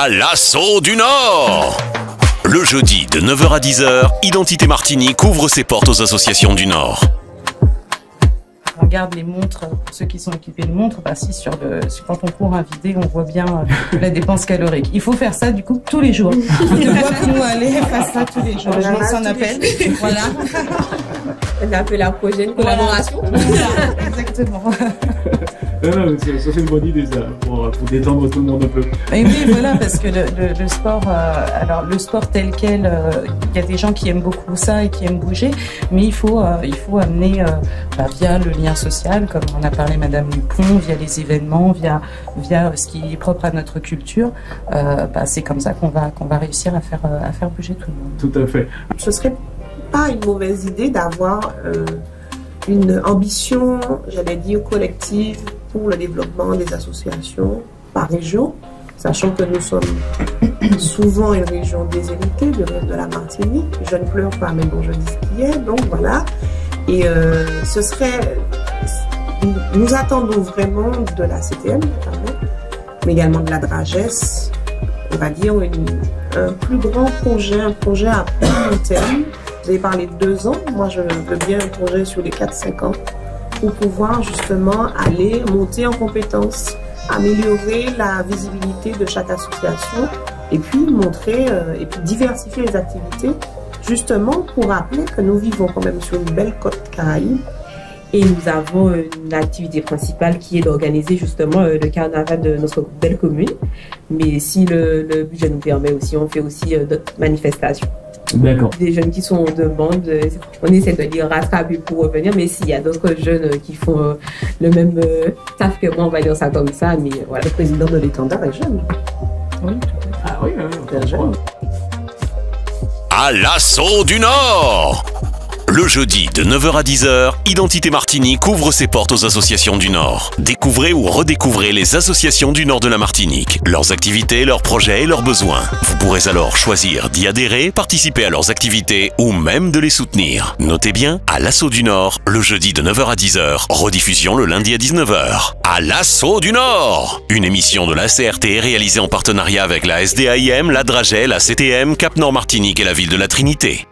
à l'assaut du Nord. Le jeudi de 9h à 10h, Identité Martinique ouvre ses portes aux associations du Nord. On regarde les montres, pour ceux qui sont équipés de montres, bah si sur le, quand on court un vidé, on voit bien euh, la dépense calorique. Il faut faire ça du coup tous les jours. On voit que nous aller faire ça tous les jours. Je lance un appel. Voilà. On appelle la prochaine collaboration. Exactement. Non, non, ça, ça, c'est une bonne idée ça, pour, pour, détendre tout le monde un peu. Et oui, voilà, parce que le, le, le sport, euh, alors le sport tel quel, euh, il y a des gens qui aiment beaucoup ça et qui aiment bouger, mais il faut, euh, il faut amener bah, via le lien social, comme on a parlé Madame Dupont, via les événements, via, via ce qui est propre à notre culture. Bah, c'est comme ça qu'on va, qu'on va réussir à faire, à faire bouger tout le monde. Tout à fait. Ce serait pas une mauvaise idée d'avoir une ambition, j'allais dire, collective pour le développement des associations par région, sachant que nous sommes souvent une région déshéritée de, de la Martinique. Je ne pleure pas, mais bon, je dis ce qui est, donc voilà. Et euh, ce serait... Nous attendons vraiment de la CTM, mais également de la DRAGES, on va dire un plus grand projet, un projet à plus long terme. Vous avez parlé de deux ans, moi je veux bien un projet sur les 4-5 ans pour pouvoir justement aller monter en compétences, améliorer la visibilité de chaque association et puis montrer euh, et puis diversifier les activités justement pour rappeler que nous vivons quand même sur une belle côte caraïbe et nous avons une activité principale qui est d'organiser justement euh, le carnaval de notre belle commune. Mais si le, le budget nous permet aussi, on fait aussi euh, d'autres manifestations. D'accord. Des jeunes qui sont en demande, euh, on essaie de les rattraper pour revenir, mais s'il y a d'autres jeunes qui font le même taf que moi, on va dire ça comme ça, mais voilà. Le président de l'étendard est jeune. Oui, Ah oui, Très jeune. À l'assaut du Nord le jeudi de 9h à 10h, Identité Martinique ouvre ses portes aux associations du Nord. Découvrez ou redécouvrez les associations du Nord de la Martinique, leurs activités, leurs projets et leurs besoins. Vous pourrez alors choisir d'y adhérer, participer à leurs activités ou même de les soutenir. Notez bien, à l'assaut du Nord, le jeudi de 9h à 10h, rediffusion le lundi à 19h. À l'assaut du Nord Une émission de la CRT réalisée en partenariat avec la SDAIM, la Dragel, la CTM, Cap Nord Martinique et la ville de la Trinité.